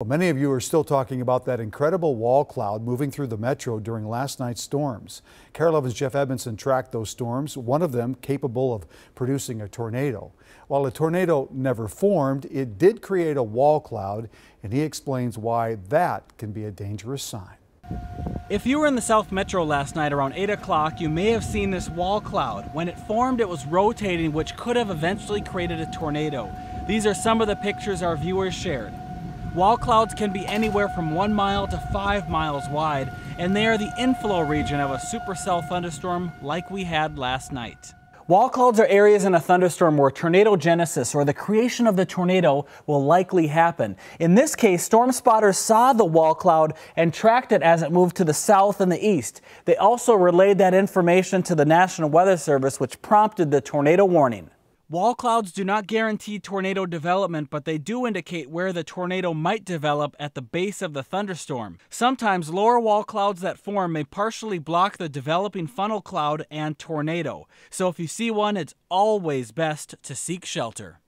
Well, many of you are still talking about that incredible wall cloud moving through the metro during last night's storms. 11's Jeff Edmondson tracked those storms, one of them capable of producing a tornado. While a tornado never formed, it did create a wall cloud, and he explains why that can be a dangerous sign. If you were in the South Metro last night around 8 o'clock, you may have seen this wall cloud. When it formed, it was rotating, which could have eventually created a tornado. These are some of the pictures our viewers shared. Wall clouds can be anywhere from one mile to five miles wide, and they are the inflow region of a supercell thunderstorm like we had last night. Wall clouds are areas in a thunderstorm where tornado genesis or the creation of the tornado will likely happen. In this case, storm spotters saw the wall cloud and tracked it as it moved to the south and the east. They also relayed that information to the National Weather Service, which prompted the tornado warning. Wall clouds do not guarantee tornado development, but they do indicate where the tornado might develop at the base of the thunderstorm. Sometimes lower wall clouds that form may partially block the developing funnel cloud and tornado. So if you see one, it's always best to seek shelter.